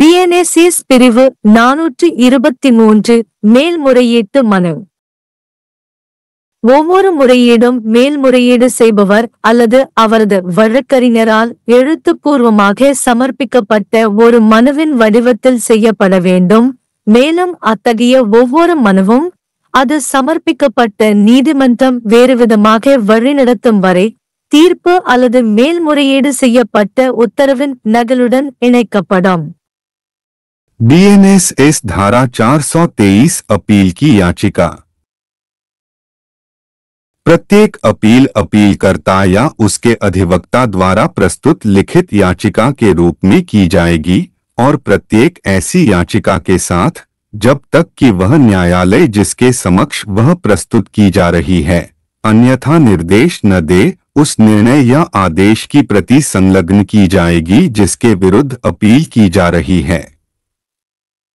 BNSS பிரிவு நானூற்று இருபத்தி மூன்று மேல்முறையீட்டு மனு. ஒவ்வொரு முறையீடும் மேல்முறையீடு செய்பவர் அல்லது அவரது வழக்கறிஞரால் எழுத்துப்பூர்வமாக சமர்ப்பிக்கப்பட்ட ஒரு மனுவின் வடிவத்தில் செய்யப்பட வேண்டும். மேலும் அத்தகைய ஒவ்வொரு மனுவும் அது சமர்ப்பிக்கப்பட்ட நீதிமன்றம் வேறுவிதமாக வழிநடத்தும் வரை தீர்ப்பு அல்லது மேல்முறையீடு செய்யப்பட்ட உத்தரவின் நகலுடன் இணைக்கப்படும். बीएनएसएस धारा 423 अपील की याचिका। प्रत्येक अपील अपीलकर्ता या उसके अधिवक्ता द्वारा प्रस्तुत लिखित याचिका के रूप में की जाएगी और प्रत्येक ऐसी याचिका के साथ, जब तक कि वह न्यायालय जिसके समक्ष वह प्रस्तुत की जा रही है, अन्यथा निर्देश न दे, उस निर्णय या आदेश की प्रति संलग्न की जाएगी जिसके विरुद्ध अपील की जा रही है।